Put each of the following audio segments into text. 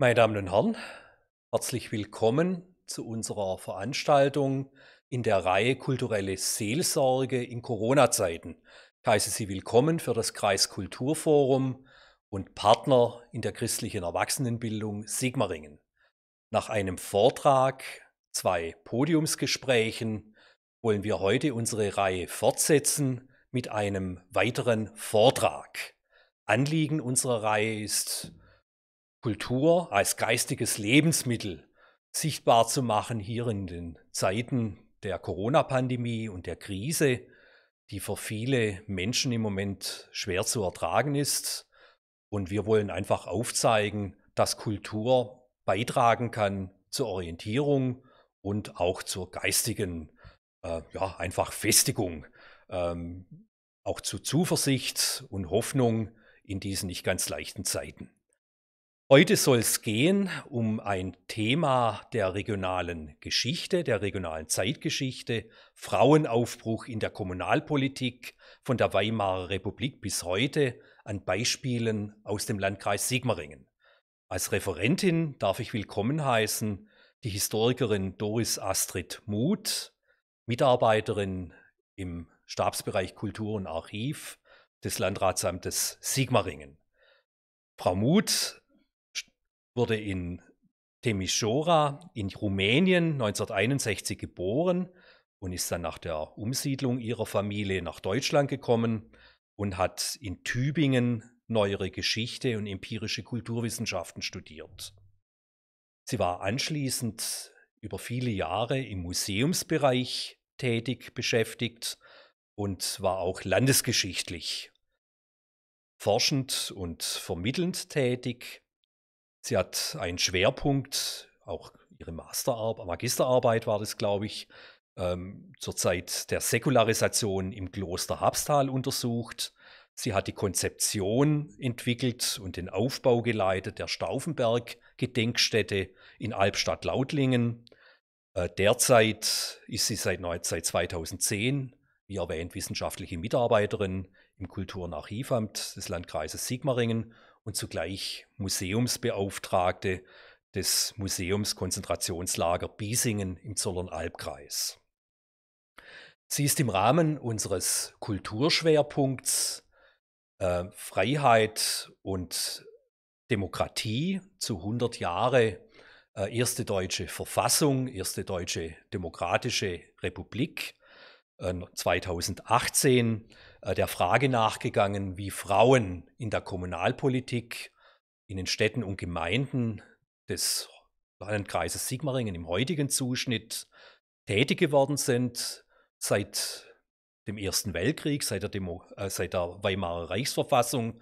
Meine Damen und Herren, herzlich willkommen zu unserer Veranstaltung in der Reihe Kulturelle Seelsorge in Corona-Zeiten. Ich heiße Sie willkommen für das Kreiskulturforum und Partner in der christlichen Erwachsenenbildung Sigmaringen. Nach einem Vortrag, zwei Podiumsgesprächen wollen wir heute unsere Reihe fortsetzen mit einem weiteren Vortrag. Anliegen unserer Reihe ist Kultur als geistiges Lebensmittel sichtbar zu machen hier in den Zeiten der Corona-Pandemie und der Krise, die für viele Menschen im Moment schwer zu ertragen ist. Und wir wollen einfach aufzeigen, dass Kultur beitragen kann zur Orientierung und auch zur geistigen, äh, ja, einfach Festigung, ähm, auch zu Zuversicht und Hoffnung in diesen nicht ganz leichten Zeiten. Heute soll es gehen um ein Thema der regionalen Geschichte, der regionalen Zeitgeschichte, Frauenaufbruch in der Kommunalpolitik von der Weimarer Republik bis heute an Beispielen aus dem Landkreis Sigmaringen. Als Referentin darf ich willkommen heißen die Historikerin Doris Astrid Muth, Mitarbeiterin im Stabsbereich Kultur und Archiv des Landratsamtes Sigmaringen. Frau Muth wurde in Timișoara in Rumänien 1961 geboren und ist dann nach der Umsiedlung ihrer Familie nach Deutschland gekommen und hat in Tübingen neuere Geschichte und empirische Kulturwissenschaften studiert. Sie war anschließend über viele Jahre im Museumsbereich tätig beschäftigt und war auch landesgeschichtlich forschend und vermittelnd tätig Sie hat einen Schwerpunkt, auch ihre Masterarbeit, Magisterarbeit war das, glaube ich, ähm, zur Zeit der Säkularisation im Kloster Habstal untersucht. Sie hat die Konzeption entwickelt und den Aufbau geleitet der Stauffenberg-Gedenkstätte in Albstadt-Lautlingen. Äh, derzeit ist sie seit, seit 2010, wie erwähnt, wissenschaftliche Mitarbeiterin im Kultur- und Archivamt des Landkreises Sigmaringen und zugleich Museumsbeauftragte des Museumskonzentrationslager Biesingen im Zollernalbkreis. Sie ist im Rahmen unseres Kulturschwerpunkts äh, Freiheit und Demokratie zu 100 Jahre äh, erste deutsche Verfassung, erste deutsche demokratische Republik äh, 2018 äh, der Frage nachgegangen, wie Frauen in der Kommunalpolitik, in den Städten und Gemeinden des Landkreises Sigmaringen im heutigen Zuschnitt tätig geworden sind. Seit dem Ersten Weltkrieg, seit der, Demo, äh, seit der Weimarer Reichsverfassung,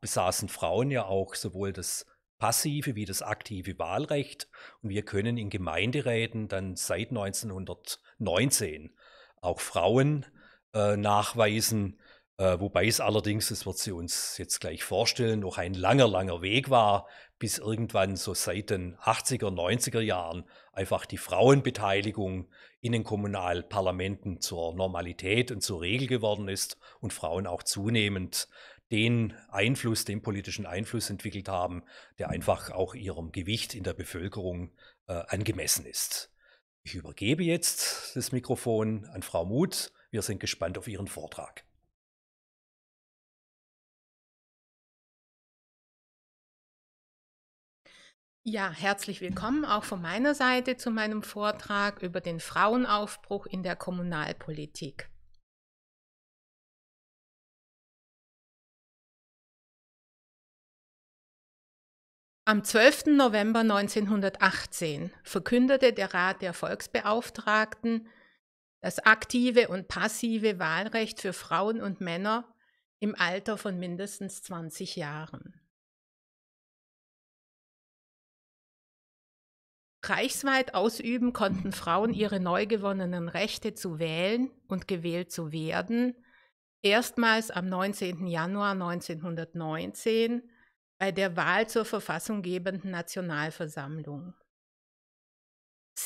besaßen Frauen ja auch sowohl das passive wie das aktive Wahlrecht. Und wir können in Gemeinderäten dann seit 1919 auch Frauen äh, nachweisen, äh, wobei es allerdings, das wird sie uns jetzt gleich vorstellen, noch ein langer, langer Weg war, bis irgendwann so seit den 80er, 90er Jahren einfach die Frauenbeteiligung in den Kommunalparlamenten zur Normalität und zur Regel geworden ist und Frauen auch zunehmend den Einfluss, den politischen Einfluss entwickelt haben, der einfach auch ihrem Gewicht in der Bevölkerung äh, angemessen ist. Ich übergebe jetzt das Mikrofon an Frau Muth wir sind gespannt auf Ihren Vortrag. Ja, herzlich willkommen auch von meiner Seite zu meinem Vortrag über den Frauenaufbruch in der Kommunalpolitik. Am 12. November 1918 verkündete der Rat der Volksbeauftragten das aktive und passive Wahlrecht für Frauen und Männer im Alter von mindestens 20 Jahren. Reichsweit ausüben konnten Frauen ihre neu gewonnenen Rechte zu wählen und gewählt zu werden, erstmals am 19. Januar 1919 bei der Wahl zur verfassunggebenden Nationalversammlung.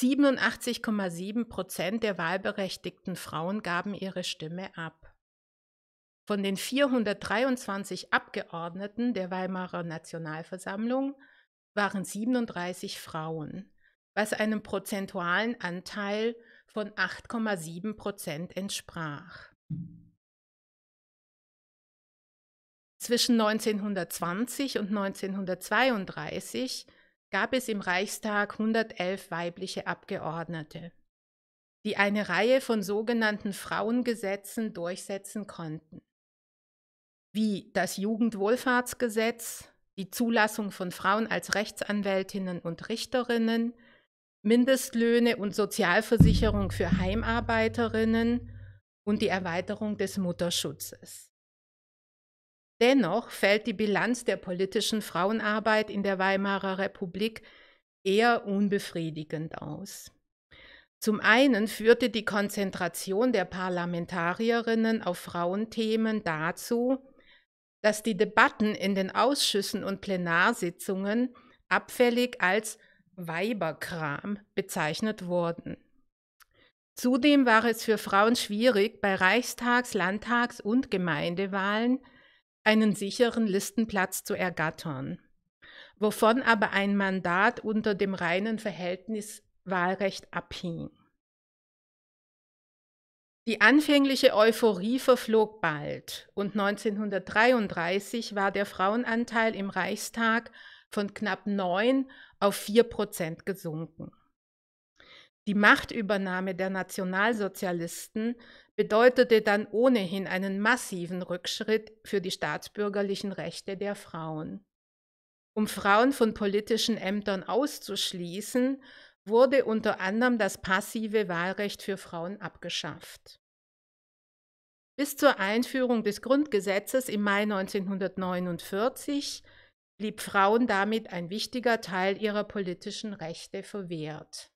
87,7 Prozent der wahlberechtigten Frauen gaben ihre Stimme ab. Von den 423 Abgeordneten der Weimarer Nationalversammlung waren 37 Frauen, was einem prozentualen Anteil von 8,7 Prozent entsprach. Zwischen 1920 und 1932 gab es im Reichstag 111 weibliche Abgeordnete, die eine Reihe von sogenannten Frauengesetzen durchsetzen konnten, wie das Jugendwohlfahrtsgesetz, die Zulassung von Frauen als Rechtsanwältinnen und Richterinnen, Mindestlöhne und Sozialversicherung für Heimarbeiterinnen und die Erweiterung des Mutterschutzes. Dennoch fällt die Bilanz der politischen Frauenarbeit in der Weimarer Republik eher unbefriedigend aus. Zum einen führte die Konzentration der Parlamentarierinnen auf Frauenthemen dazu, dass die Debatten in den Ausschüssen und Plenarsitzungen abfällig als Weiberkram bezeichnet wurden. Zudem war es für Frauen schwierig, bei Reichstags-, Landtags- und Gemeindewahlen einen sicheren Listenplatz zu ergattern, wovon aber ein Mandat unter dem reinen Verhältniswahlrecht abhing. Die anfängliche Euphorie verflog bald und 1933 war der Frauenanteil im Reichstag von knapp 9 auf 4 Prozent gesunken. Die Machtübernahme der Nationalsozialisten bedeutete dann ohnehin einen massiven Rückschritt für die staatsbürgerlichen Rechte der Frauen. Um Frauen von politischen Ämtern auszuschließen, wurde unter anderem das passive Wahlrecht für Frauen abgeschafft. Bis zur Einführung des Grundgesetzes im Mai 1949 blieb Frauen damit ein wichtiger Teil ihrer politischen Rechte verwehrt.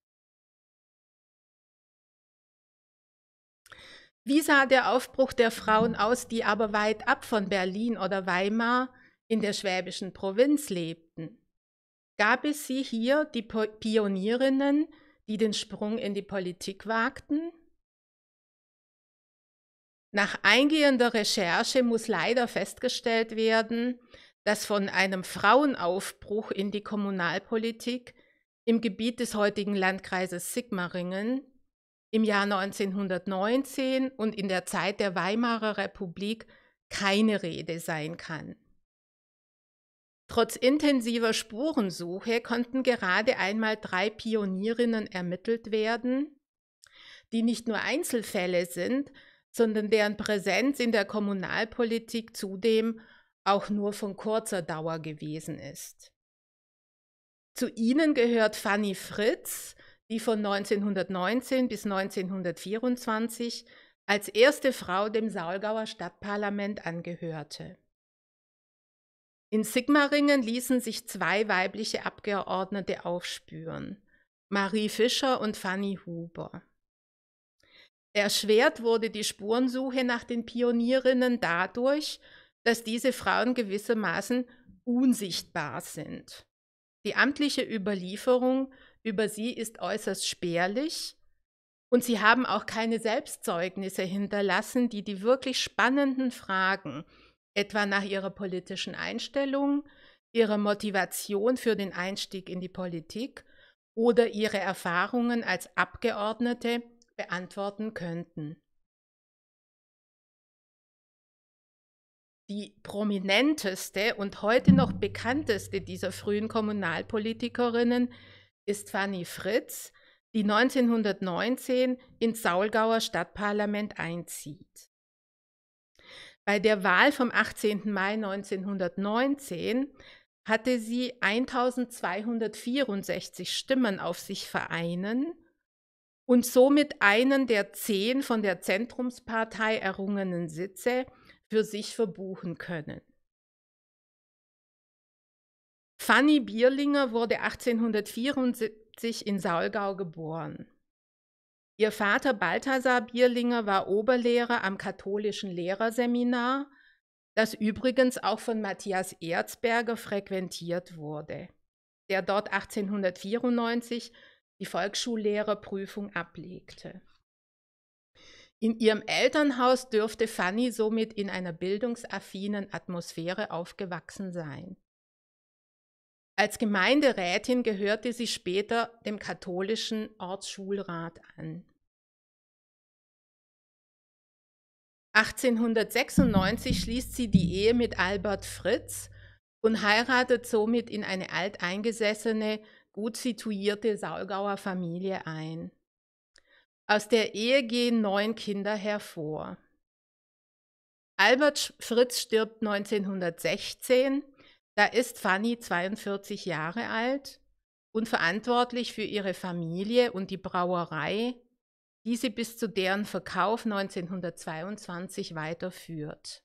Wie sah der Aufbruch der Frauen aus, die aber weit ab von Berlin oder Weimar in der schwäbischen Provinz lebten? Gab es sie hier, die Pionierinnen, die den Sprung in die Politik wagten? Nach eingehender Recherche muss leider festgestellt werden, dass von einem Frauenaufbruch in die Kommunalpolitik im Gebiet des heutigen Landkreises Sigmaringen im Jahr 1919 und in der Zeit der Weimarer Republik keine Rede sein kann. Trotz intensiver Spurensuche konnten gerade einmal drei Pionierinnen ermittelt werden, die nicht nur Einzelfälle sind, sondern deren Präsenz in der Kommunalpolitik zudem auch nur von kurzer Dauer gewesen ist. Zu ihnen gehört Fanny Fritz, die von 1919 bis 1924 als erste Frau dem Saulgauer Stadtparlament angehörte. In Sigmaringen ließen sich zwei weibliche Abgeordnete aufspüren, Marie Fischer und Fanny Huber. Erschwert wurde die Spurensuche nach den Pionierinnen dadurch, dass diese Frauen gewissermaßen unsichtbar sind. Die amtliche Überlieferung über sie ist äußerst spärlich und sie haben auch keine Selbstzeugnisse hinterlassen, die die wirklich spannenden Fragen, etwa nach ihrer politischen Einstellung, ihrer Motivation für den Einstieg in die Politik oder ihre Erfahrungen als Abgeordnete beantworten könnten. Die prominenteste und heute noch bekannteste dieser frühen Kommunalpolitikerinnen ist Fanny Fritz, die 1919 ins Saulgauer Stadtparlament einzieht. Bei der Wahl vom 18. Mai 1919 hatte sie 1264 Stimmen auf sich vereinen und somit einen der zehn von der Zentrumspartei errungenen Sitze für sich verbuchen können. Fanny Bierlinger wurde 1874 in Saulgau geboren. Ihr Vater Balthasar Bierlinger war Oberlehrer am katholischen Lehrerseminar, das übrigens auch von Matthias Erzberger frequentiert wurde, der dort 1894 die Volksschullehrerprüfung ablegte. In ihrem Elternhaus dürfte Fanny somit in einer bildungsaffinen Atmosphäre aufgewachsen sein. Als Gemeinderätin gehörte sie später dem katholischen Ortsschulrat an. 1896 schließt sie die Ehe mit Albert Fritz und heiratet somit in eine alteingesessene, gut situierte Saulgauer Familie ein. Aus der Ehe gehen neun Kinder hervor. Albert Fritz stirbt 1916, da ist Fanny 42 Jahre alt und verantwortlich für ihre Familie und die Brauerei, die sie bis zu deren Verkauf 1922 weiterführt.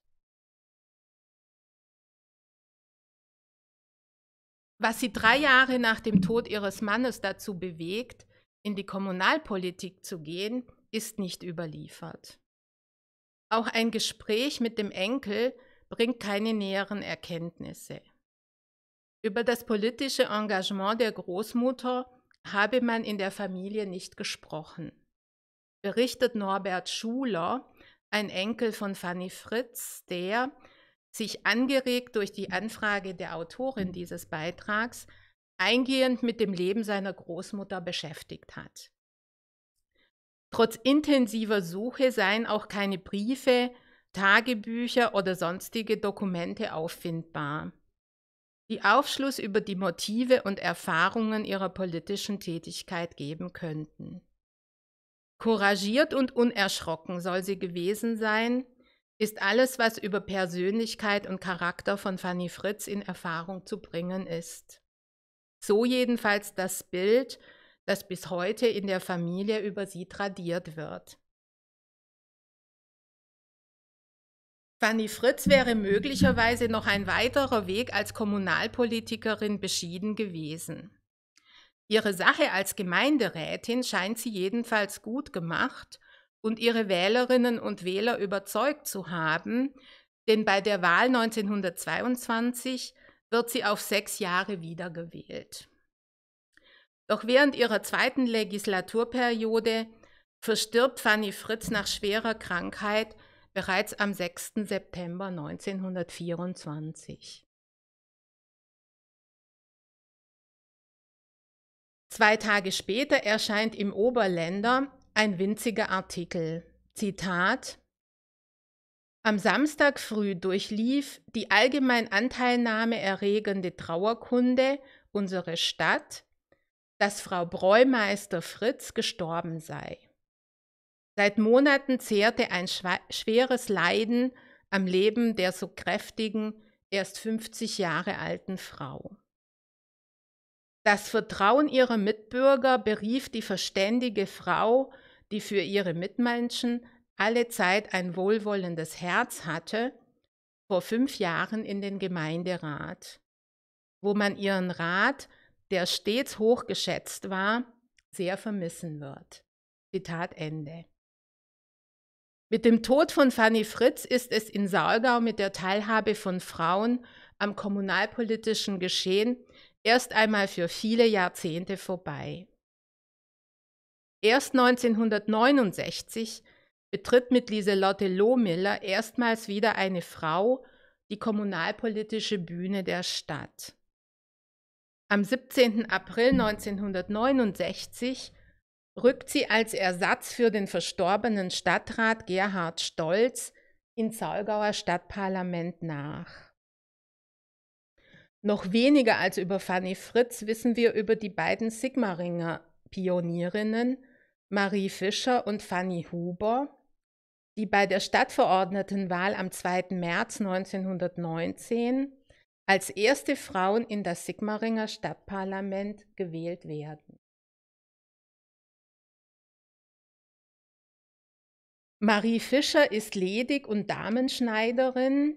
Was sie drei Jahre nach dem Tod ihres Mannes dazu bewegt, in die Kommunalpolitik zu gehen, ist nicht überliefert. Auch ein Gespräch mit dem Enkel bringt keine näheren Erkenntnisse. Über das politische Engagement der Großmutter habe man in der Familie nicht gesprochen. Berichtet Norbert Schuler, ein Enkel von Fanny Fritz, der, sich angeregt durch die Anfrage der Autorin dieses Beitrags, eingehend mit dem Leben seiner Großmutter beschäftigt hat. Trotz intensiver Suche seien auch keine Briefe, Tagebücher oder sonstige Dokumente auffindbar die Aufschluss über die Motive und Erfahrungen ihrer politischen Tätigkeit geben könnten. Couragiert und unerschrocken soll sie gewesen sein, ist alles, was über Persönlichkeit und Charakter von Fanny Fritz in Erfahrung zu bringen ist. So jedenfalls das Bild, das bis heute in der Familie über sie tradiert wird. Fanny Fritz wäre möglicherweise noch ein weiterer Weg als Kommunalpolitikerin beschieden gewesen. Ihre Sache als Gemeinderätin scheint sie jedenfalls gut gemacht und ihre Wählerinnen und Wähler überzeugt zu haben, denn bei der Wahl 1922 wird sie auf sechs Jahre wiedergewählt. Doch während ihrer zweiten Legislaturperiode verstirbt Fanny Fritz nach schwerer Krankheit bereits am 6. September 1924. Zwei Tage später erscheint im Oberländer ein winziger Artikel. Zitat Am Samstag früh durchlief die allgemein Anteilnahme erregende Trauerkunde unsere Stadt, dass Frau Bräumeister Fritz gestorben sei. Seit Monaten zehrte ein schweres Leiden am Leben der so kräftigen, erst 50 Jahre alten Frau. Das Vertrauen ihrer Mitbürger berief die verständige Frau, die für ihre Mitmenschen alle Zeit ein wohlwollendes Herz hatte, vor fünf Jahren in den Gemeinderat, wo man ihren Rat, der stets hochgeschätzt war, sehr vermissen wird. Zitat Ende. Mit dem Tod von Fanny Fritz ist es in Saargau mit der Teilhabe von Frauen am kommunalpolitischen Geschehen erst einmal für viele Jahrzehnte vorbei. Erst 1969 betritt mit Lieselotte Lohmiller erstmals wieder eine Frau die kommunalpolitische Bühne der Stadt. Am 17. April 1969 rückt sie als Ersatz für den verstorbenen Stadtrat Gerhard Stolz ins Saulgauer Stadtparlament nach. Noch weniger als über Fanny Fritz wissen wir über die beiden Sigmaringer Pionierinnen Marie Fischer und Fanny Huber, die bei der Stadtverordnetenwahl am 2. März 1919 als erste Frauen in das Sigmaringer Stadtparlament gewählt werden. Marie Fischer ist ledig und Damenschneiderin.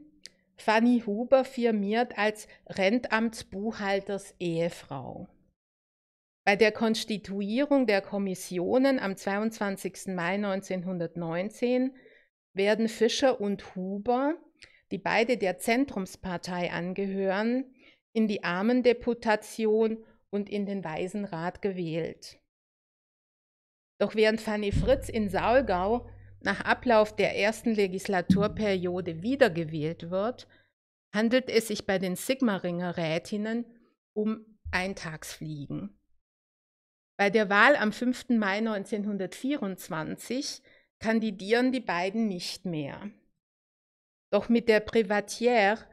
Fanny Huber firmiert als Rentamtsbuchhalters Ehefrau. Bei der Konstituierung der Kommissionen am 22. Mai 1919 werden Fischer und Huber, die beide der Zentrumspartei angehören, in die Armendeputation und in den Waisenrat gewählt. Doch während Fanny Fritz in Saulgau nach Ablauf der ersten Legislaturperiode wiedergewählt wird, handelt es sich bei den Sigmaringer Rätinnen um Eintagsfliegen. Bei der Wahl am 5. Mai 1924 kandidieren die beiden nicht mehr. Doch mit der Privatière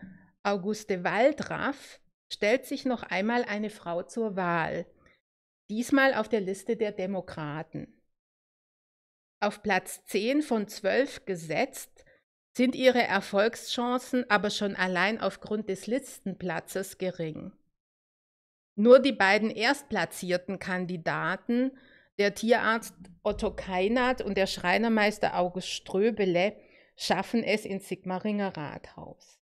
Auguste Waldraff stellt sich noch einmal eine Frau zur Wahl, diesmal auf der Liste der Demokraten. Auf Platz 10 von 12 gesetzt sind ihre Erfolgschancen aber schon allein aufgrund des Listenplatzes gering. Nur die beiden erstplatzierten Kandidaten, der Tierarzt Otto Keinert und der Schreinermeister August Ströbele, schaffen es ins Sigmaringer Rathaus.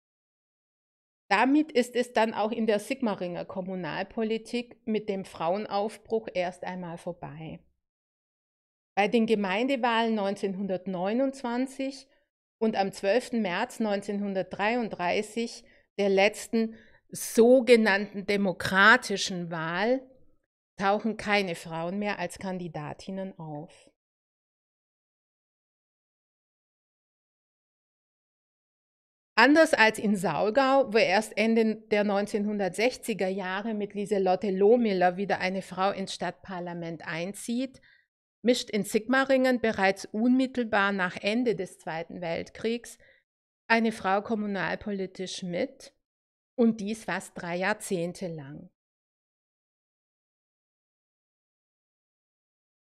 Damit ist es dann auch in der Sigmaringer Kommunalpolitik mit dem Frauenaufbruch erst einmal vorbei. Bei den Gemeindewahlen 1929 und am 12. März 1933, der letzten sogenannten demokratischen Wahl, tauchen keine Frauen mehr als Kandidatinnen auf. Anders als in Saulgau, wo erst Ende der 1960er Jahre mit Lieselotte Lohmiller wieder eine Frau ins Stadtparlament einzieht, mischt in Sigmaringen bereits unmittelbar nach Ende des Zweiten Weltkriegs eine Frau kommunalpolitisch mit und dies fast drei Jahrzehnte lang.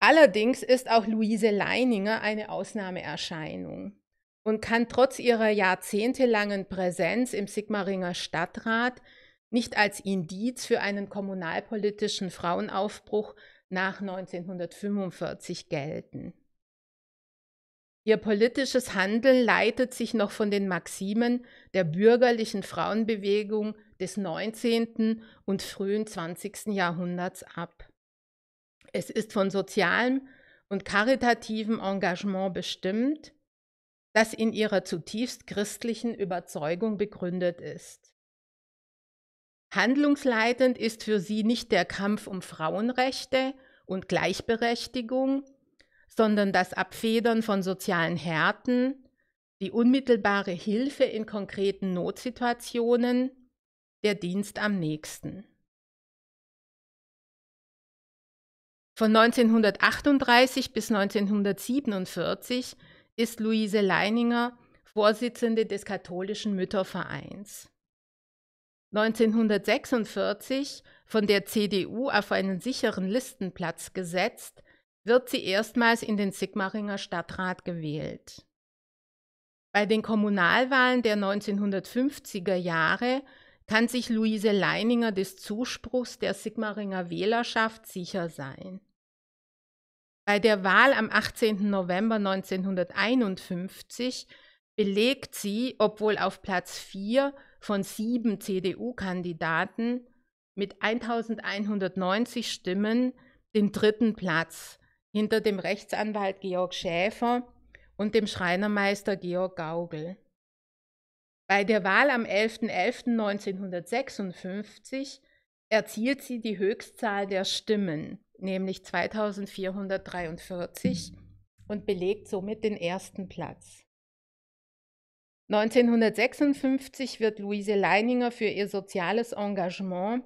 Allerdings ist auch Luise Leininger eine Ausnahmeerscheinung und kann trotz ihrer jahrzehntelangen Präsenz im Sigmaringer Stadtrat nicht als Indiz für einen kommunalpolitischen Frauenaufbruch nach 1945 gelten. Ihr politisches Handeln leitet sich noch von den Maximen der bürgerlichen Frauenbewegung des 19. und frühen 20. Jahrhunderts ab. Es ist von sozialem und karitativem Engagement bestimmt, das in ihrer zutiefst christlichen Überzeugung begründet ist. Handlungsleitend ist für sie nicht der Kampf um Frauenrechte und Gleichberechtigung, sondern das Abfedern von sozialen Härten, die unmittelbare Hilfe in konkreten Notsituationen, der Dienst am nächsten. Von 1938 bis 1947 ist Luise Leininger Vorsitzende des katholischen Müttervereins. 1946 von der CDU auf einen sicheren Listenplatz gesetzt, wird sie erstmals in den Sigmaringer Stadtrat gewählt. Bei den Kommunalwahlen der 1950er Jahre kann sich Luise Leininger des Zuspruchs der Sigmaringer Wählerschaft sicher sein. Bei der Wahl am 18. November 1951 belegt sie, obwohl auf Platz 4 von sieben CDU-Kandidaten mit 1190 Stimmen den dritten Platz hinter dem Rechtsanwalt Georg Schäfer und dem Schreinermeister Georg Gaugel. Bei der Wahl am 11.11.1956 erzielt sie die Höchstzahl der Stimmen, nämlich 2443, und belegt somit den ersten Platz. 1956 wird Luise Leininger für ihr soziales Engagement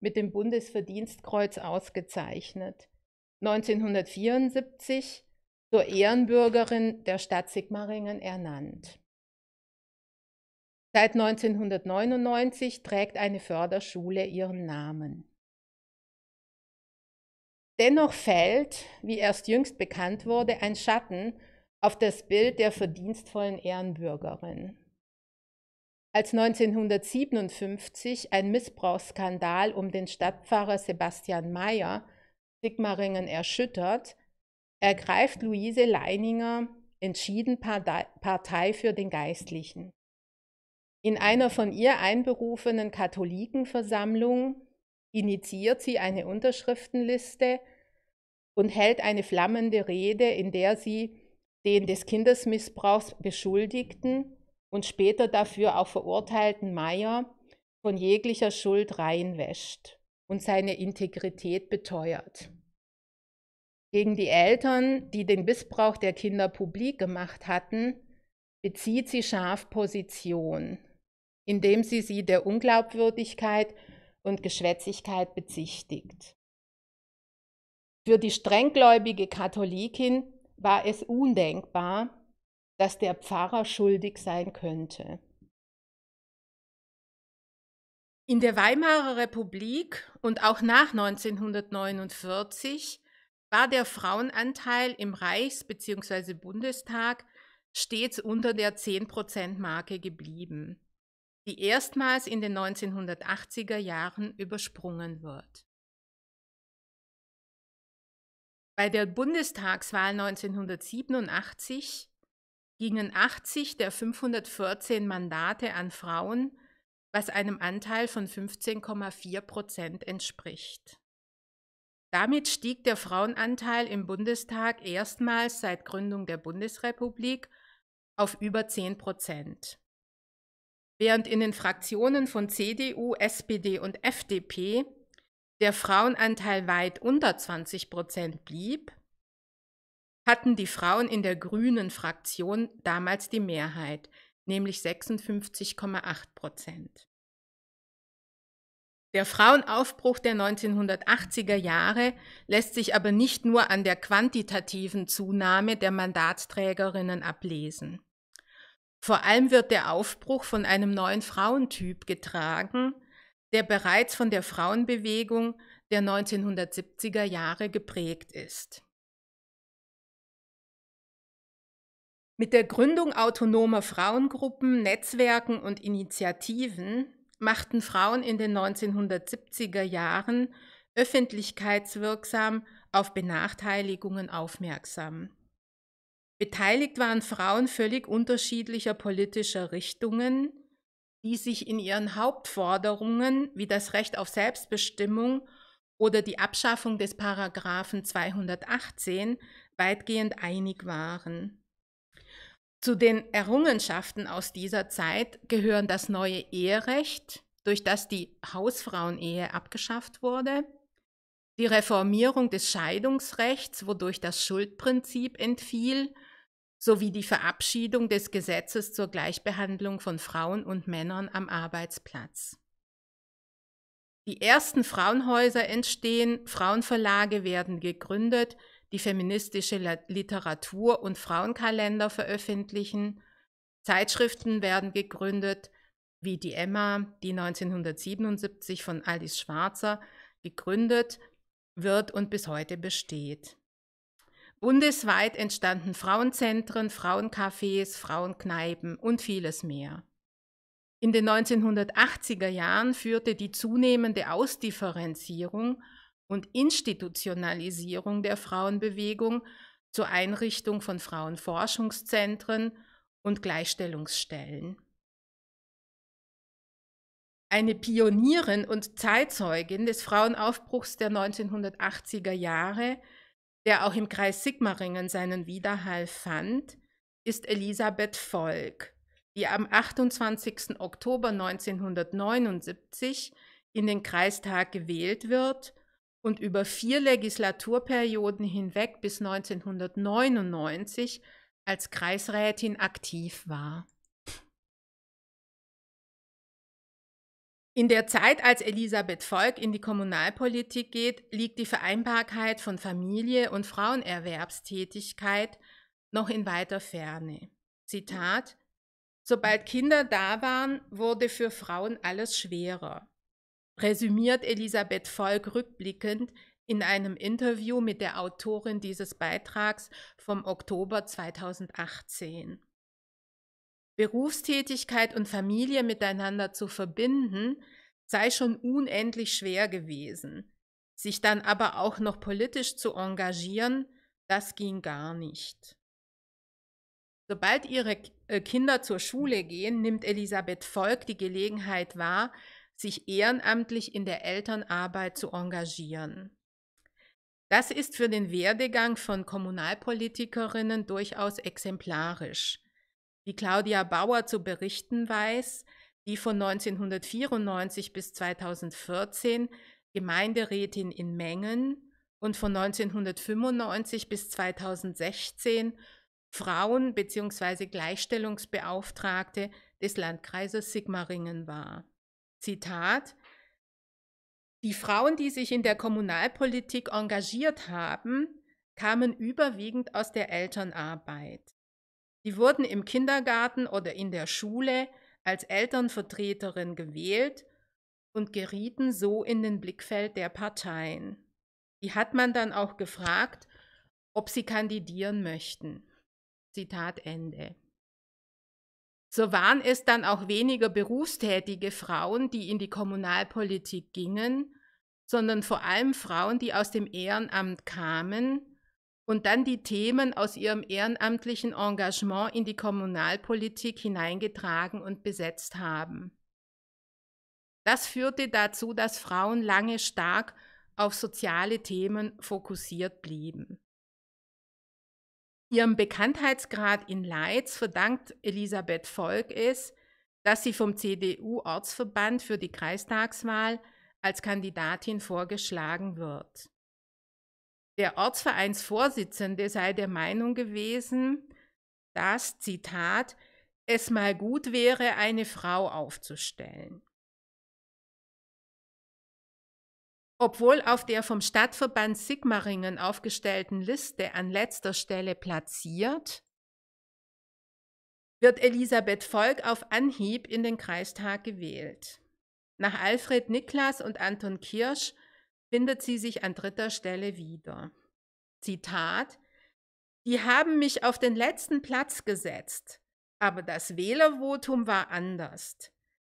mit dem Bundesverdienstkreuz ausgezeichnet. 1974 zur Ehrenbürgerin der Stadt Sigmaringen ernannt. Seit 1999 trägt eine Förderschule ihren Namen. Dennoch fällt, wie erst jüngst bekannt wurde, ein Schatten auf das Bild der verdienstvollen Ehrenbürgerin. Als 1957 ein Missbrauchsskandal um den Stadtpfarrer Sebastian Mayer Sigmaringen erschüttert, ergreift Luise Leininger entschieden Partei für den Geistlichen. In einer von ihr einberufenen Katholikenversammlung initiiert sie eine Unterschriftenliste und hält eine flammende Rede, in der sie den des Kindesmissbrauchs beschuldigten und später dafür auch verurteilten Meyer von jeglicher Schuld reinwäscht und seine Integrität beteuert. Gegen die Eltern, die den Missbrauch der Kinder publik gemacht hatten, bezieht sie scharf Position, indem sie sie der Unglaubwürdigkeit und Geschwätzigkeit bezichtigt. Für die strenggläubige Katholikin war es undenkbar, dass der Pfarrer schuldig sein könnte. In der Weimarer Republik und auch nach 1949 war der Frauenanteil im Reichs- bzw. Bundestag stets unter der 10-Prozent-Marke geblieben, die erstmals in den 1980er Jahren übersprungen wird. Bei der Bundestagswahl 1987 gingen 80 der 514 Mandate an Frauen, was einem Anteil von 15,4 Prozent entspricht. Damit stieg der Frauenanteil im Bundestag erstmals seit Gründung der Bundesrepublik auf über 10 Prozent. Während in den Fraktionen von CDU, SPD und FDP der Frauenanteil weit unter 20 Prozent blieb, hatten die Frauen in der grünen Fraktion damals die Mehrheit, nämlich 56,8 Prozent. Der Frauenaufbruch der 1980er Jahre lässt sich aber nicht nur an der quantitativen Zunahme der Mandatsträgerinnen ablesen. Vor allem wird der Aufbruch von einem neuen Frauentyp getragen, der bereits von der Frauenbewegung der 1970er Jahre geprägt ist. Mit der Gründung autonomer Frauengruppen, Netzwerken und Initiativen machten Frauen in den 1970er Jahren öffentlichkeitswirksam auf Benachteiligungen aufmerksam. Beteiligt waren Frauen völlig unterschiedlicher politischer Richtungen, die sich in ihren Hauptforderungen wie das Recht auf Selbstbestimmung oder die Abschaffung des Paragraphen 218 weitgehend einig waren. Zu den Errungenschaften aus dieser Zeit gehören das neue Eherecht, durch das die Hausfrauenehe abgeschafft wurde, die Reformierung des Scheidungsrechts, wodurch das Schuldprinzip entfiel, sowie die Verabschiedung des Gesetzes zur Gleichbehandlung von Frauen und Männern am Arbeitsplatz. Die ersten Frauenhäuser entstehen, Frauenverlage werden gegründet, die feministische Literatur und Frauenkalender veröffentlichen. Zeitschriften werden gegründet, wie die Emma, die 1977 von Alice Schwarzer gegründet wird und bis heute besteht. Bundesweit entstanden Frauenzentren, Frauencafés, Frauenkneipen und vieles mehr. In den 1980er Jahren führte die zunehmende Ausdifferenzierung und Institutionalisierung der Frauenbewegung zur Einrichtung von Frauenforschungszentren und Gleichstellungsstellen. Eine Pionierin und Zeitzeugin des Frauenaufbruchs der 1980er Jahre, der auch im Kreis Sigmaringen seinen Widerhall fand, ist Elisabeth Volk, die am 28. Oktober 1979 in den Kreistag gewählt wird und über vier Legislaturperioden hinweg bis 1999 als Kreisrätin aktiv war. In der Zeit, als Elisabeth Volk in die Kommunalpolitik geht, liegt die Vereinbarkeit von Familie und Frauenerwerbstätigkeit noch in weiter Ferne. Zitat Sobald Kinder da waren, wurde für Frauen alles schwerer resümiert Elisabeth Volk rückblickend in einem Interview mit der Autorin dieses Beitrags vom Oktober 2018. Berufstätigkeit und Familie miteinander zu verbinden, sei schon unendlich schwer gewesen. Sich dann aber auch noch politisch zu engagieren, das ging gar nicht. Sobald ihre äh, Kinder zur Schule gehen, nimmt Elisabeth Volk die Gelegenheit wahr, sich ehrenamtlich in der Elternarbeit zu engagieren. Das ist für den Werdegang von Kommunalpolitikerinnen durchaus exemplarisch. Wie Claudia Bauer zu berichten weiß, die von 1994 bis 2014 Gemeinderätin in Mengen und von 1995 bis 2016 Frauen- bzw. Gleichstellungsbeauftragte des Landkreises Sigmaringen war. Zitat Die Frauen, die sich in der Kommunalpolitik engagiert haben, kamen überwiegend aus der Elternarbeit. Die wurden im Kindergarten oder in der Schule als Elternvertreterin gewählt und gerieten so in den Blickfeld der Parteien. Die hat man dann auch gefragt, ob sie kandidieren möchten. Zitat Ende. So waren es dann auch weniger berufstätige Frauen, die in die Kommunalpolitik gingen, sondern vor allem Frauen, die aus dem Ehrenamt kamen und dann die Themen aus ihrem ehrenamtlichen Engagement in die Kommunalpolitik hineingetragen und besetzt haben. Das führte dazu, dass Frauen lange stark auf soziale Themen fokussiert blieben. Ihrem Bekanntheitsgrad in Leitz verdankt Elisabeth Volk es, dass sie vom CDU-Ortsverband für die Kreistagswahl als Kandidatin vorgeschlagen wird. Der Ortsvereinsvorsitzende sei der Meinung gewesen, dass, Zitat, es mal gut wäre, eine Frau aufzustellen. Obwohl auf der vom Stadtverband Sigmaringen aufgestellten Liste an letzter Stelle platziert, wird Elisabeth Volk auf Anhieb in den Kreistag gewählt. Nach Alfred Niklas und Anton Kirsch findet sie sich an dritter Stelle wieder. Zitat Die haben mich auf den letzten Platz gesetzt, aber das Wählervotum war anders.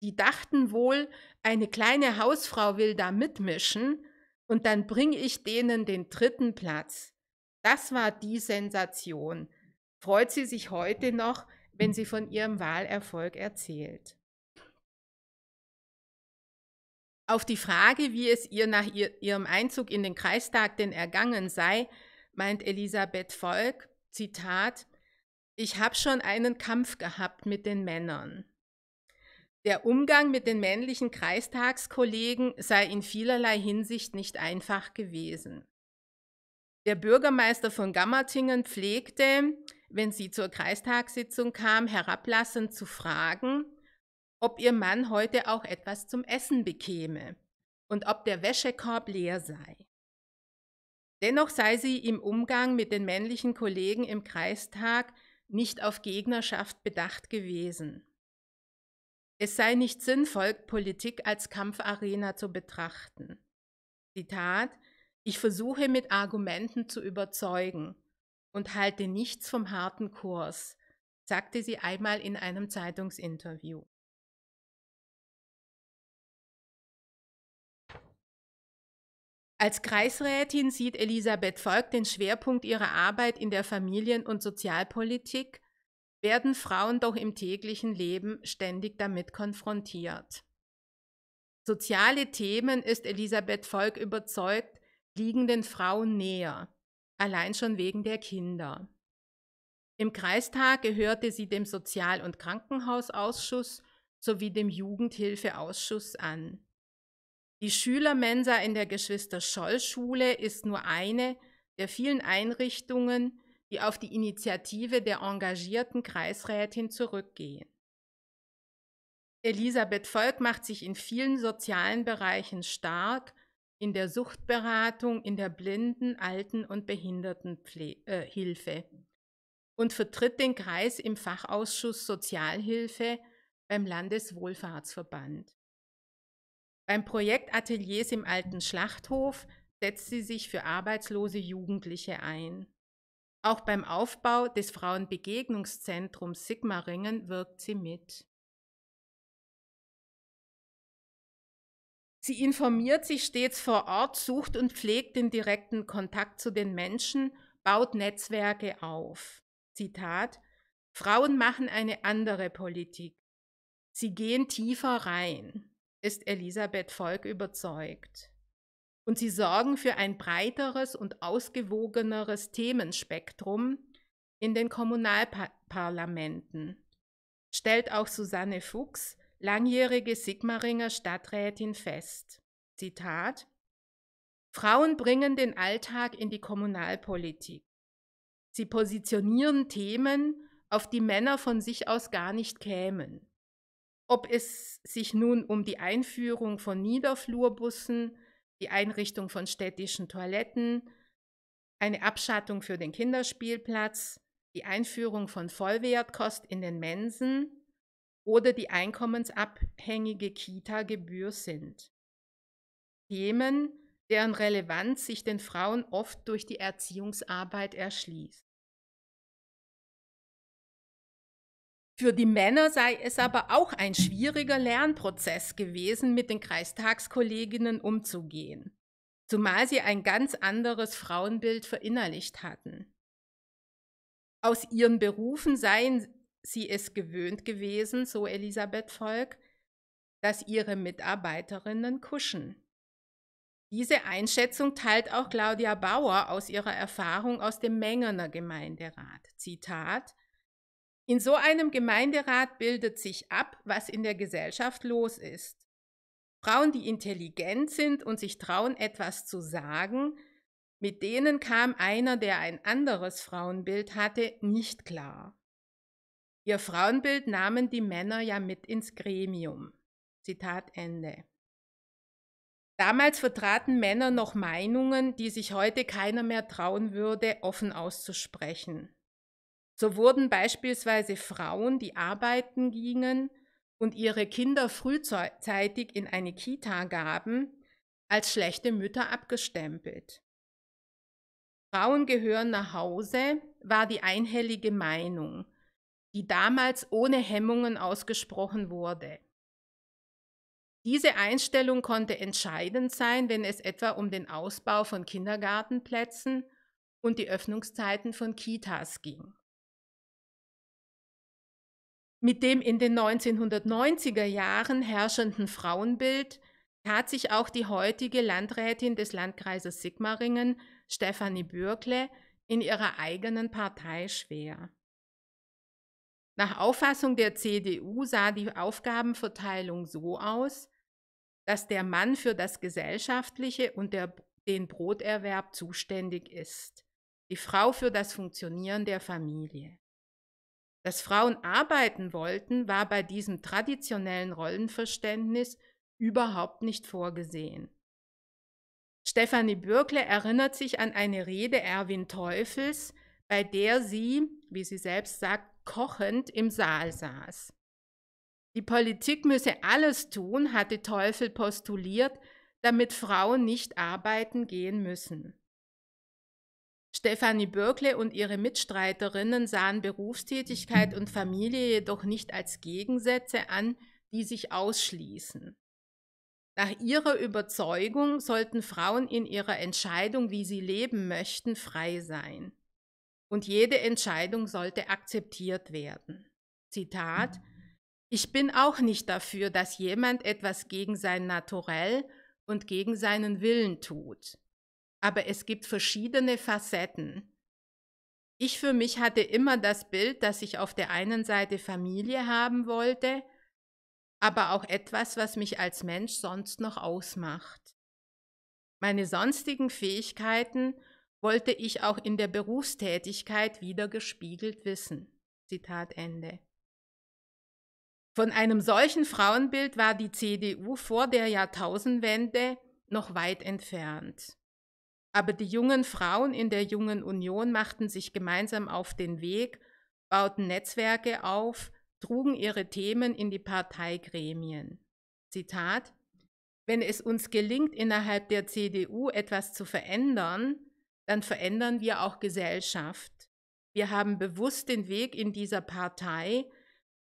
Die dachten wohl, eine kleine Hausfrau will da mitmischen und dann bringe ich denen den dritten Platz. Das war die Sensation. Freut sie sich heute noch, wenn sie von ihrem Wahlerfolg erzählt. Auf die Frage, wie es ihr nach ihr, ihrem Einzug in den Kreistag denn ergangen sei, meint Elisabeth Volk, Zitat, ich habe schon einen Kampf gehabt mit den Männern. Der Umgang mit den männlichen Kreistagskollegen sei in vielerlei Hinsicht nicht einfach gewesen. Der Bürgermeister von Gammertingen pflegte, wenn sie zur Kreistagssitzung kam, herablassend zu fragen, ob ihr Mann heute auch etwas zum Essen bekäme und ob der Wäschekorb leer sei. Dennoch sei sie im Umgang mit den männlichen Kollegen im Kreistag nicht auf Gegnerschaft bedacht gewesen. Es sei nicht sinnvoll, Politik als Kampfarena zu betrachten. Zitat, ich versuche mit Argumenten zu überzeugen und halte nichts vom harten Kurs, sagte sie einmal in einem Zeitungsinterview. Als Kreisrätin sieht Elisabeth Volk den Schwerpunkt ihrer Arbeit in der Familien- und Sozialpolitik werden Frauen doch im täglichen Leben ständig damit konfrontiert. Soziale Themen ist Elisabeth Volk überzeugt, liegen den Frauen näher, allein schon wegen der Kinder. Im Kreistag gehörte sie dem Sozial- und Krankenhausausschuss sowie dem Jugendhilfeausschuss an. Die Schülermensa in der Geschwister-Scholl-Schule ist nur eine der vielen Einrichtungen, die auf die Initiative der engagierten Kreisrätin zurückgehen. Elisabeth Volk macht sich in vielen sozialen Bereichen stark, in der Suchtberatung, in der Blinden-, Alten- und Behindertenhilfe äh, und vertritt den Kreis im Fachausschuss Sozialhilfe beim Landeswohlfahrtsverband. Beim Projekt Ateliers im Alten Schlachthof setzt sie sich für arbeitslose Jugendliche ein. Auch beim Aufbau des Frauenbegegnungszentrums Sigmaringen wirkt sie mit. Sie informiert sich stets vor Ort, sucht und pflegt den direkten Kontakt zu den Menschen, baut Netzwerke auf. Zitat Frauen machen eine andere Politik. Sie gehen tiefer rein, ist Elisabeth Volk überzeugt und sie sorgen für ein breiteres und ausgewogeneres Themenspektrum in den Kommunalparlamenten, stellt auch Susanne Fuchs, langjährige Sigmaringer Stadträtin, fest. Zitat Frauen bringen den Alltag in die Kommunalpolitik. Sie positionieren Themen, auf die Männer von sich aus gar nicht kämen. Ob es sich nun um die Einführung von Niederflurbussen, die Einrichtung von städtischen Toiletten, eine Abschattung für den Kinderspielplatz, die Einführung von Vollwertkost in den Mensen oder die einkommensabhängige Kita-Gebühr sind. Themen, deren Relevanz sich den Frauen oft durch die Erziehungsarbeit erschließt. Für die Männer sei es aber auch ein schwieriger Lernprozess gewesen, mit den Kreistagskolleginnen umzugehen, zumal sie ein ganz anderes Frauenbild verinnerlicht hatten. Aus ihren Berufen seien sie es gewöhnt gewesen, so Elisabeth Volk, dass ihre Mitarbeiterinnen kuschen. Diese Einschätzung teilt auch Claudia Bauer aus ihrer Erfahrung aus dem Mengener Gemeinderat. Zitat in so einem Gemeinderat bildet sich ab, was in der Gesellschaft los ist. Frauen, die intelligent sind und sich trauen, etwas zu sagen, mit denen kam einer, der ein anderes Frauenbild hatte, nicht klar. Ihr Frauenbild nahmen die Männer ja mit ins Gremium. Zitat Ende. Damals vertraten Männer noch Meinungen, die sich heute keiner mehr trauen würde, offen auszusprechen. So wurden beispielsweise Frauen, die arbeiten gingen und ihre Kinder frühzeitig in eine Kita gaben, als schlechte Mütter abgestempelt. Frauen gehören nach Hause war die einhellige Meinung, die damals ohne Hemmungen ausgesprochen wurde. Diese Einstellung konnte entscheidend sein, wenn es etwa um den Ausbau von Kindergartenplätzen und die Öffnungszeiten von Kitas ging. Mit dem in den 1990er Jahren herrschenden Frauenbild tat sich auch die heutige Landrätin des Landkreises Sigmaringen, Stefanie Bürkle, in ihrer eigenen Partei schwer. Nach Auffassung der CDU sah die Aufgabenverteilung so aus, dass der Mann für das Gesellschaftliche und der, den Broterwerb zuständig ist, die Frau für das Funktionieren der Familie. Dass Frauen arbeiten wollten, war bei diesem traditionellen Rollenverständnis überhaupt nicht vorgesehen. Stefanie Bürkle erinnert sich an eine Rede Erwin Teufels, bei der sie, wie sie selbst sagt, kochend im Saal saß. Die Politik müsse alles tun, hatte Teufel postuliert, damit Frauen nicht arbeiten gehen müssen. Stefanie Bürkle und ihre Mitstreiterinnen sahen Berufstätigkeit und Familie jedoch nicht als Gegensätze an, die sich ausschließen. Nach ihrer Überzeugung sollten Frauen in ihrer Entscheidung, wie sie leben möchten, frei sein. Und jede Entscheidung sollte akzeptiert werden. Zitat Ich bin auch nicht dafür, dass jemand etwas gegen sein Naturell und gegen seinen Willen tut aber es gibt verschiedene Facetten. Ich für mich hatte immer das Bild, dass ich auf der einen Seite Familie haben wollte, aber auch etwas, was mich als Mensch sonst noch ausmacht. Meine sonstigen Fähigkeiten wollte ich auch in der Berufstätigkeit wieder gespiegelt wissen. Zitat Ende. Von einem solchen Frauenbild war die CDU vor der Jahrtausendwende noch weit entfernt. Aber die jungen Frauen in der Jungen Union machten sich gemeinsam auf den Weg, bauten Netzwerke auf, trugen ihre Themen in die Parteigremien. Zitat Wenn es uns gelingt, innerhalb der CDU etwas zu verändern, dann verändern wir auch Gesellschaft. Wir haben bewusst den Weg in dieser Partei,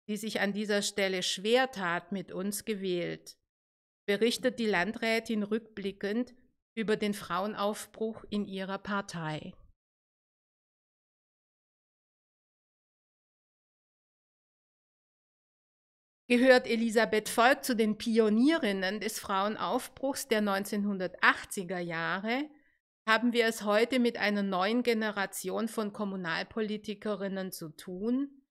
die sich an dieser Stelle schwer tat, mit uns gewählt, berichtet die Landrätin rückblickend über den Frauenaufbruch in ihrer Partei. Gehört Elisabeth Volk zu den Pionierinnen des Frauenaufbruchs der 1980er Jahre, haben wir es heute mit einer neuen Generation von Kommunalpolitikerinnen zu tun,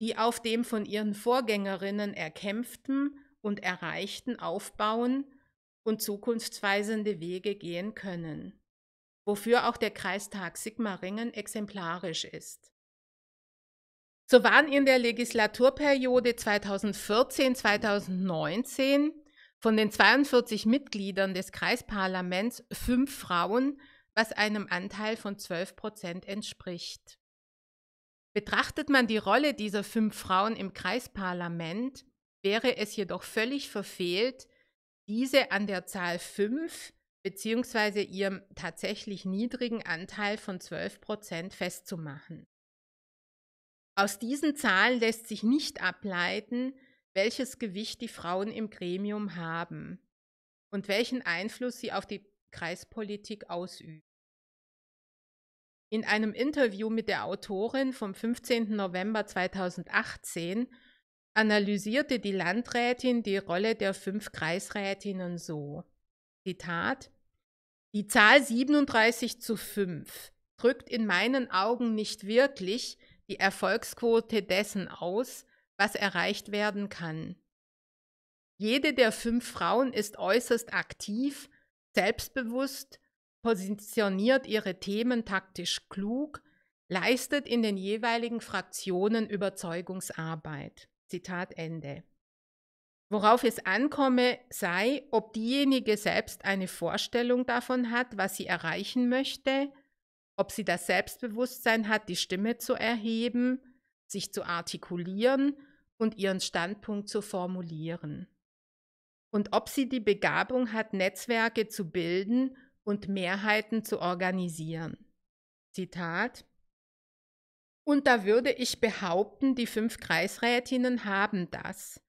die auf dem von ihren Vorgängerinnen erkämpften und erreichten aufbauen und zukunftsweisende Wege gehen können, wofür auch der Kreistag Sigmaringen exemplarisch ist. So waren in der Legislaturperiode 2014-2019 Von den 42 Mitgliedern des Kreisparlaments fünf Frauen, was einem Anteil von 12 Prozent entspricht. Betrachtet man die Rolle dieser fünf Frauen im Kreisparlament, wäre es jedoch völlig verfehlt, diese an der Zahl fünf beziehungsweise ihrem tatsächlich niedrigen Anteil von 12 Prozent festzumachen. Aus diesen Zahlen lässt sich nicht ableiten, welches Gewicht die Frauen im Gremium haben und welchen Einfluss sie auf die Kreispolitik ausüben. In einem Interview mit der Autorin vom 15. November 2018 analysierte die Landrätin die Rolle der fünf Kreisrätinnen so. Zitat Die Zahl 37 zu 5 drückt in meinen Augen nicht wirklich die Erfolgsquote dessen aus, was erreicht werden kann. Jede der fünf Frauen ist äußerst aktiv, selbstbewusst, positioniert ihre Themen taktisch klug, leistet in den jeweiligen Fraktionen Überzeugungsarbeit. Zitat Ende. Worauf es ankomme, sei, ob diejenige selbst eine Vorstellung davon hat, was sie erreichen möchte, ob sie das Selbstbewusstsein hat, die Stimme zu erheben, sich zu artikulieren und ihren Standpunkt zu formulieren. Und ob sie die Begabung hat, Netzwerke zu bilden und Mehrheiten zu organisieren. Zitat und da würde ich behaupten, die fünf Kreisrätinnen haben das.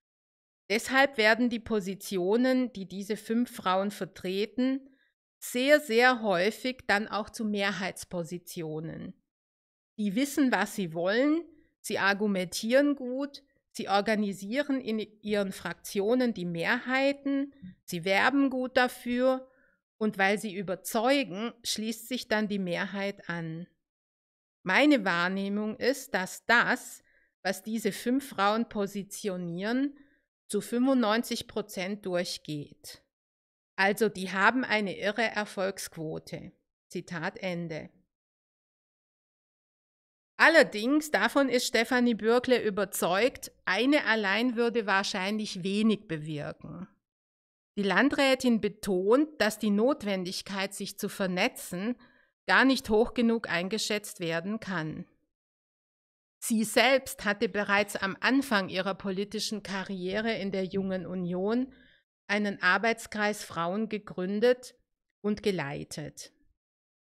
Deshalb werden die Positionen, die diese fünf Frauen vertreten, sehr, sehr häufig dann auch zu Mehrheitspositionen. Die wissen, was sie wollen, sie argumentieren gut, sie organisieren in ihren Fraktionen die Mehrheiten, sie werben gut dafür und weil sie überzeugen, schließt sich dann die Mehrheit an. Meine Wahrnehmung ist, dass das, was diese fünf Frauen positionieren, zu 95 Prozent durchgeht. Also die haben eine irre Erfolgsquote. Zitat Ende. Allerdings, davon ist Stefanie Bürkle überzeugt, eine allein würde wahrscheinlich wenig bewirken. Die Landrätin betont, dass die Notwendigkeit, sich zu vernetzen, gar nicht hoch genug eingeschätzt werden kann. Sie selbst hatte bereits am Anfang ihrer politischen Karriere in der Jungen Union einen Arbeitskreis Frauen gegründet und geleitet.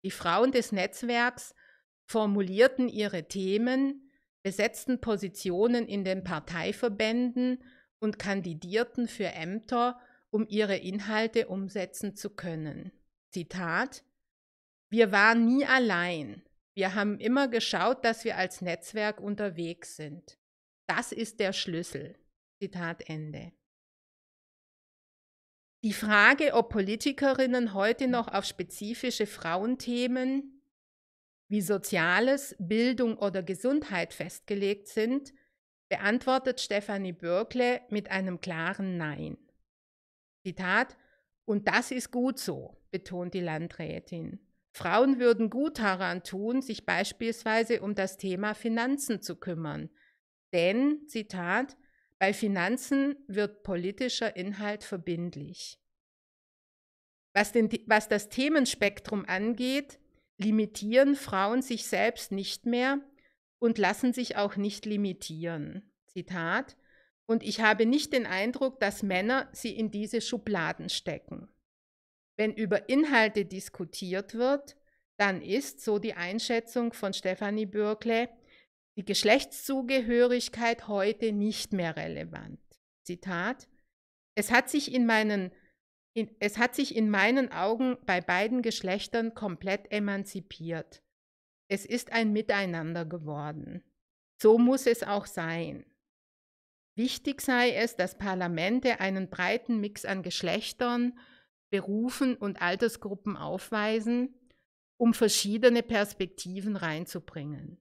Die Frauen des Netzwerks formulierten ihre Themen, besetzten Positionen in den Parteiverbänden und kandidierten für Ämter, um ihre Inhalte umsetzen zu können. Zitat wir waren nie allein. Wir haben immer geschaut, dass wir als Netzwerk unterwegs sind. Das ist der Schlüssel. Zitat Ende. Die Frage, ob Politikerinnen heute noch auf spezifische Frauenthemen wie Soziales, Bildung oder Gesundheit festgelegt sind, beantwortet Stefanie Bürkle mit einem klaren Nein. Zitat, und das ist gut so, betont die Landrätin. Frauen würden gut daran tun, sich beispielsweise um das Thema Finanzen zu kümmern. Denn, Zitat, bei Finanzen wird politischer Inhalt verbindlich. Was, den, was das Themenspektrum angeht, limitieren Frauen sich selbst nicht mehr und lassen sich auch nicht limitieren. Zitat, und ich habe nicht den Eindruck, dass Männer sie in diese Schubladen stecken. Wenn über Inhalte diskutiert wird, dann ist, so die Einschätzung von Stefanie Bürkle, die Geschlechtszugehörigkeit heute nicht mehr relevant. Zitat, es hat sich in meinen in, es hat sich in meinen Augen bei beiden Geschlechtern komplett emanzipiert. Es ist ein Miteinander geworden. So muss es auch sein. Wichtig sei es, dass Parlamente einen breiten Mix an Geschlechtern Berufen und Altersgruppen aufweisen, um verschiedene Perspektiven reinzubringen.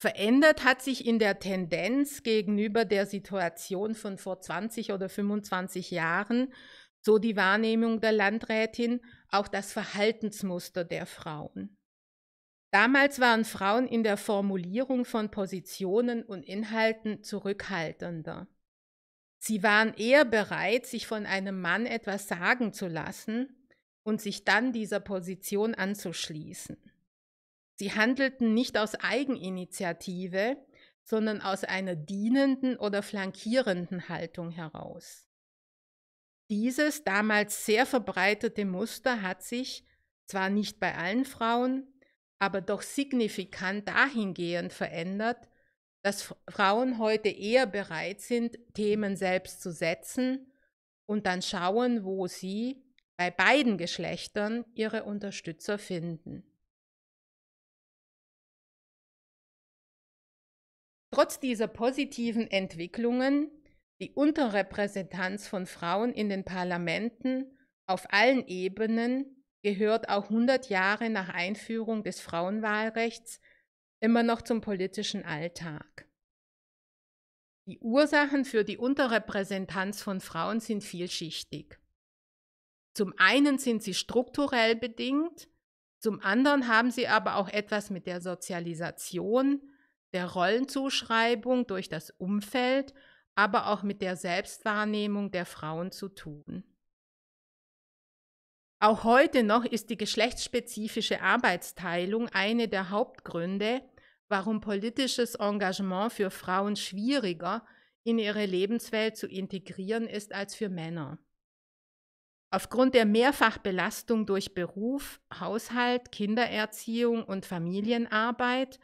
Verändert hat sich in der Tendenz gegenüber der Situation von vor 20 oder 25 Jahren, so die Wahrnehmung der Landrätin, auch das Verhaltensmuster der Frauen. Damals waren Frauen in der Formulierung von Positionen und Inhalten zurückhaltender. Sie waren eher bereit, sich von einem Mann etwas sagen zu lassen und sich dann dieser Position anzuschließen. Sie handelten nicht aus Eigeninitiative, sondern aus einer dienenden oder flankierenden Haltung heraus. Dieses damals sehr verbreitete Muster hat sich, zwar nicht bei allen Frauen, aber doch signifikant dahingehend verändert, dass Frauen heute eher bereit sind, Themen selbst zu setzen und dann schauen, wo sie bei beiden Geschlechtern ihre Unterstützer finden. Trotz dieser positiven Entwicklungen, die Unterrepräsentanz von Frauen in den Parlamenten auf allen Ebenen gehört auch 100 Jahre nach Einführung des Frauenwahlrechts immer noch zum politischen Alltag. Die Ursachen für die Unterrepräsentanz von Frauen sind vielschichtig. Zum einen sind sie strukturell bedingt, zum anderen haben sie aber auch etwas mit der Sozialisation, der Rollenzuschreibung durch das Umfeld, aber auch mit der Selbstwahrnehmung der Frauen zu tun. Auch heute noch ist die geschlechtsspezifische Arbeitsteilung eine der Hauptgründe, warum politisches Engagement für Frauen schwieriger in ihre Lebenswelt zu integrieren ist als für Männer. Aufgrund der Mehrfachbelastung durch Beruf, Haushalt, Kindererziehung und Familienarbeit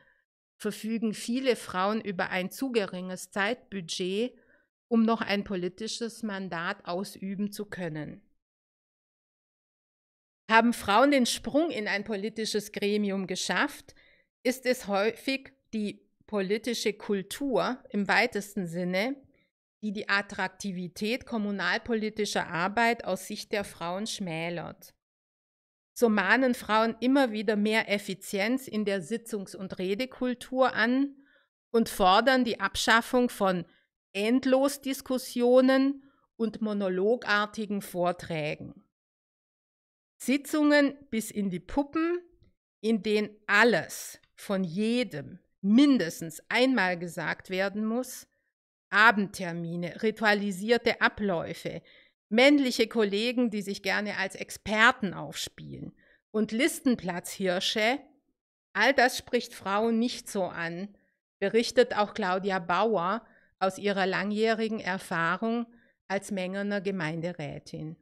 verfügen viele Frauen über ein zu geringes Zeitbudget, um noch ein politisches Mandat ausüben zu können. Haben Frauen den Sprung in ein politisches Gremium geschafft, ist es häufig die politische Kultur im weitesten Sinne, die die Attraktivität kommunalpolitischer Arbeit aus Sicht der Frauen schmälert. So mahnen Frauen immer wieder mehr Effizienz in der Sitzungs- und Redekultur an und fordern die Abschaffung von Endlosdiskussionen und monologartigen Vorträgen. Sitzungen bis in die Puppen, in denen alles von jedem mindestens einmal gesagt werden muss, Abendtermine, ritualisierte Abläufe, männliche Kollegen, die sich gerne als Experten aufspielen und Listenplatzhirsche, all das spricht Frauen nicht so an, berichtet auch Claudia Bauer aus ihrer langjährigen Erfahrung als Mengener Gemeinderätin.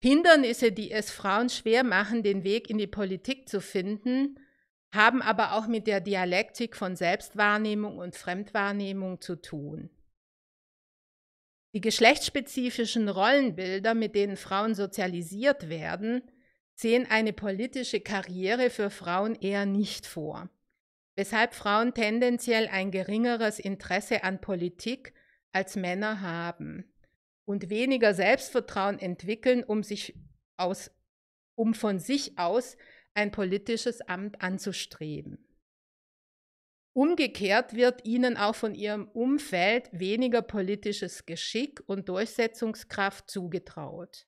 Hindernisse, die es Frauen schwer machen, den Weg in die Politik zu finden, haben aber auch mit der Dialektik von Selbstwahrnehmung und Fremdwahrnehmung zu tun. Die geschlechtsspezifischen Rollenbilder, mit denen Frauen sozialisiert werden, sehen eine politische Karriere für Frauen eher nicht vor, weshalb Frauen tendenziell ein geringeres Interesse an Politik als Männer haben und weniger Selbstvertrauen entwickeln, um, sich aus, um von sich aus ein politisches Amt anzustreben. Umgekehrt wird ihnen auch von ihrem Umfeld weniger politisches Geschick und Durchsetzungskraft zugetraut.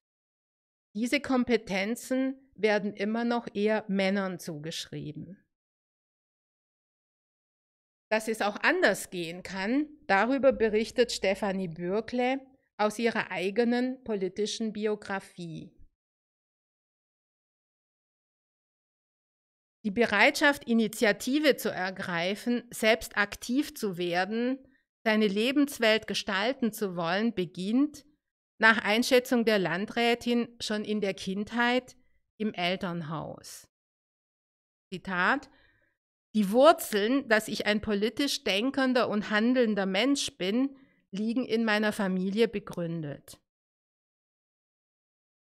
Diese Kompetenzen werden immer noch eher Männern zugeschrieben. Dass es auch anders gehen kann, darüber berichtet Stefanie Bürkle aus ihrer eigenen politischen Biografie. Die Bereitschaft, Initiative zu ergreifen, selbst aktiv zu werden, seine Lebenswelt gestalten zu wollen, beginnt, nach Einschätzung der Landrätin, schon in der Kindheit im Elternhaus. Zitat Die Wurzeln, dass ich ein politisch denkender und handelnder Mensch bin, liegen in meiner Familie begründet.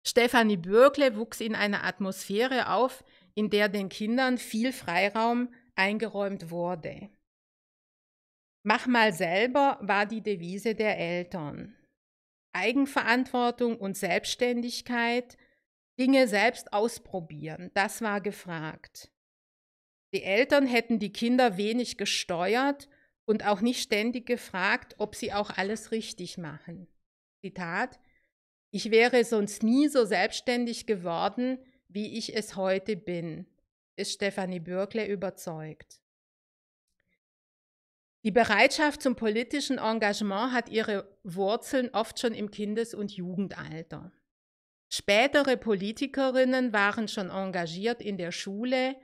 Stefanie Bürkle wuchs in einer Atmosphäre auf, in der den Kindern viel Freiraum eingeräumt wurde. Mach mal selber war die Devise der Eltern. Eigenverantwortung und Selbstständigkeit, Dinge selbst ausprobieren, das war gefragt. Die Eltern hätten die Kinder wenig gesteuert und auch nicht ständig gefragt, ob sie auch alles richtig machen. Zitat, ich wäre sonst nie so selbstständig geworden, wie ich es heute bin, ist Stefanie Bürkle überzeugt. Die Bereitschaft zum politischen Engagement hat ihre Wurzeln oft schon im Kindes- und Jugendalter. Spätere Politikerinnen waren schon engagiert in der Schule,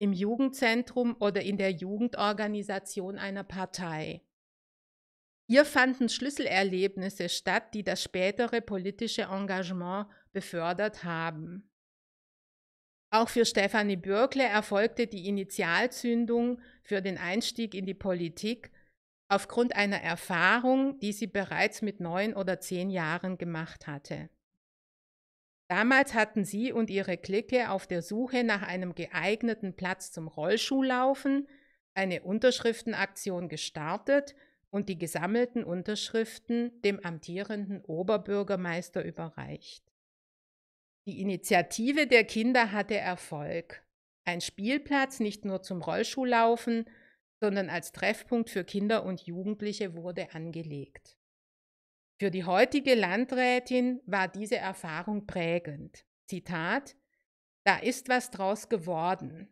im Jugendzentrum oder in der Jugendorganisation einer Partei. Hier fanden Schlüsselerlebnisse statt, die das spätere politische Engagement befördert haben. Auch für Stefanie Bürkle erfolgte die Initialzündung für den Einstieg in die Politik aufgrund einer Erfahrung, die sie bereits mit neun oder zehn Jahren gemacht hatte. Damals hatten sie und ihre Clique auf der Suche nach einem geeigneten Platz zum Rollschuhlaufen eine Unterschriftenaktion gestartet und die gesammelten Unterschriften dem amtierenden Oberbürgermeister überreicht. Die Initiative der Kinder hatte Erfolg. Ein Spielplatz nicht nur zum Rollschuhlaufen, sondern als Treffpunkt für Kinder und Jugendliche wurde angelegt. Für die heutige Landrätin war diese Erfahrung prägend. Zitat, da ist was draus geworden.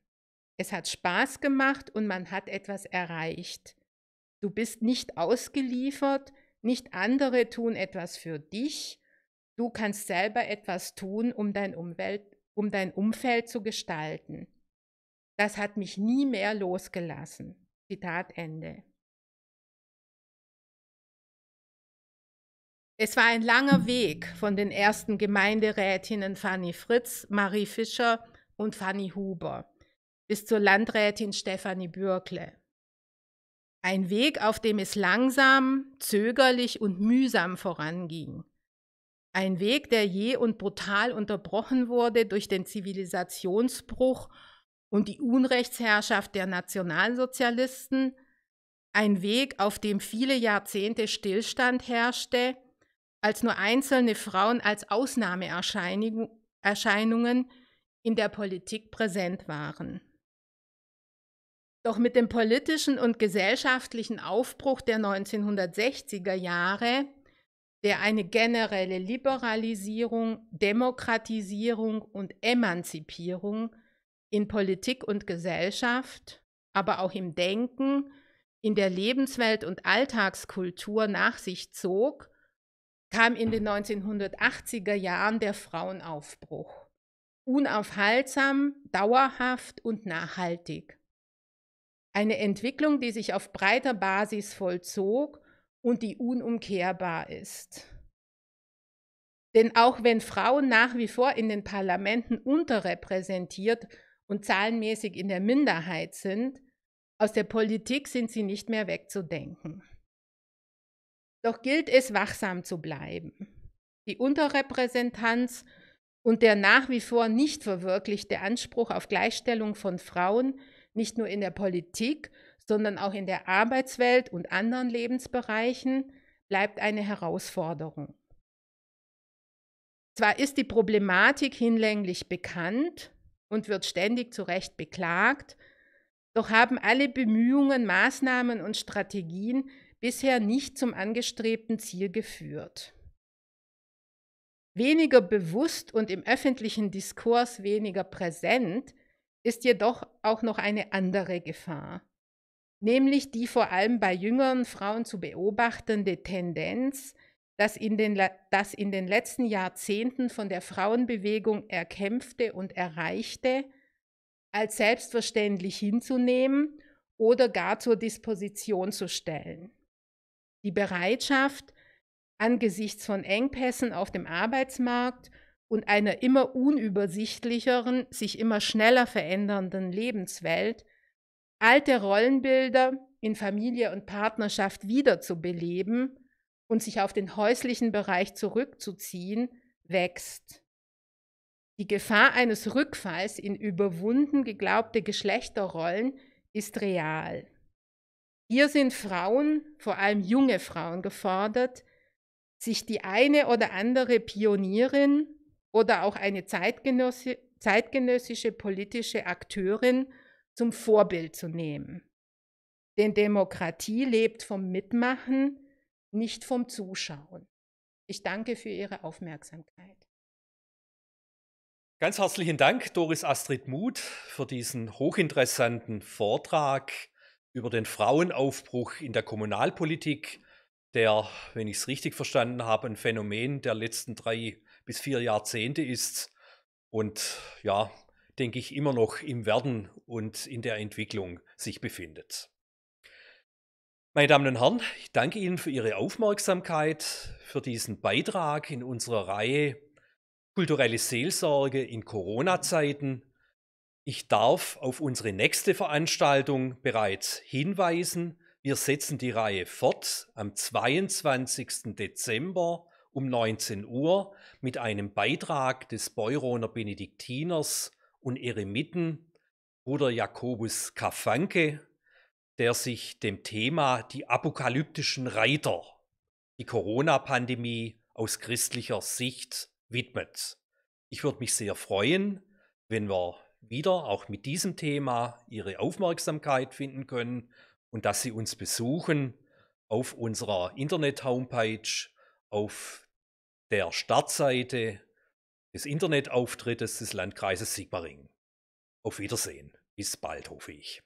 Es hat Spaß gemacht und man hat etwas erreicht. Du bist nicht ausgeliefert, nicht andere tun etwas für dich. Du kannst selber etwas tun, um dein, Umwelt, um dein Umfeld zu gestalten. Das hat mich nie mehr losgelassen. Zitat Ende. Es war ein langer Weg von den ersten Gemeinderätinnen Fanny Fritz, Marie Fischer und Fanny Huber bis zur Landrätin Stefanie Bürkle. Ein Weg, auf dem es langsam, zögerlich und mühsam voranging. Ein Weg, der je und brutal unterbrochen wurde durch den Zivilisationsbruch und die Unrechtsherrschaft der Nationalsozialisten. Ein Weg, auf dem viele Jahrzehnte Stillstand herrschte, als nur einzelne Frauen als Ausnahmeerscheinungen in der Politik präsent waren. Doch mit dem politischen und gesellschaftlichen Aufbruch der 1960er Jahre, der eine generelle Liberalisierung, Demokratisierung und Emanzipierung in Politik und Gesellschaft, aber auch im Denken, in der Lebenswelt und Alltagskultur nach sich zog, kam in den 1980er Jahren der Frauenaufbruch. Unaufhaltsam, dauerhaft und nachhaltig. Eine Entwicklung, die sich auf breiter Basis vollzog und die unumkehrbar ist. Denn auch wenn Frauen nach wie vor in den Parlamenten unterrepräsentiert und zahlenmäßig in der Minderheit sind, aus der Politik sind sie nicht mehr wegzudenken. Doch gilt es, wachsam zu bleiben. Die Unterrepräsentanz und der nach wie vor nicht verwirklichte Anspruch auf Gleichstellung von Frauen nicht nur in der Politik, sondern auch in der Arbeitswelt und anderen Lebensbereichen, bleibt eine Herausforderung. Zwar ist die Problematik hinlänglich bekannt und wird ständig zu Recht beklagt, doch haben alle Bemühungen, Maßnahmen und Strategien bisher nicht zum angestrebten Ziel geführt. Weniger bewusst und im öffentlichen Diskurs weniger präsent ist jedoch auch noch eine andere Gefahr, nämlich die vor allem bei jüngeren Frauen zu beobachtende Tendenz, das in, den, das in den letzten Jahrzehnten von der Frauenbewegung erkämpfte und erreichte, als selbstverständlich hinzunehmen oder gar zur Disposition zu stellen. Die Bereitschaft, angesichts von Engpässen auf dem Arbeitsmarkt und einer immer unübersichtlicheren, sich immer schneller verändernden Lebenswelt alte Rollenbilder in Familie und Partnerschaft wiederzubeleben und sich auf den häuslichen Bereich zurückzuziehen, wächst. Die Gefahr eines Rückfalls in überwunden geglaubte Geschlechterrollen ist real. Hier sind Frauen, vor allem junge Frauen, gefordert, sich die eine oder andere Pionierin oder auch eine zeitgenössische politische Akteurin zum Vorbild zu nehmen. Denn Demokratie lebt vom Mitmachen, nicht vom Zuschauen. Ich danke für Ihre Aufmerksamkeit. Ganz herzlichen Dank, Doris Astrid Muth, für diesen hochinteressanten Vortrag über den Frauenaufbruch in der Kommunalpolitik, der, wenn ich es richtig verstanden habe, ein Phänomen der letzten drei bis vier Jahrzehnte ist und ja, denke ich, immer noch im Werden und in der Entwicklung sich befindet. Meine Damen und Herren, ich danke Ihnen für Ihre Aufmerksamkeit, für diesen Beitrag in unserer Reihe Kulturelle Seelsorge in Corona-Zeiten. Ich darf auf unsere nächste Veranstaltung bereits hinweisen. Wir setzen die Reihe fort am 22. Dezember um 19 Uhr mit einem Beitrag des Beuroner Benediktiners und Eremiten Bruder Jakobus Kafanke der sich dem Thema die apokalyptischen Reiter, die Corona-Pandemie aus christlicher Sicht widmet. Ich würde mich sehr freuen, wenn wir wieder auch mit diesem Thema Ihre Aufmerksamkeit finden können und dass Sie uns besuchen auf unserer Internet-Homepage, auf der Startseite des Internetauftrittes des Landkreises Sigmaringen. Auf Wiedersehen. Bis bald, hoffe ich.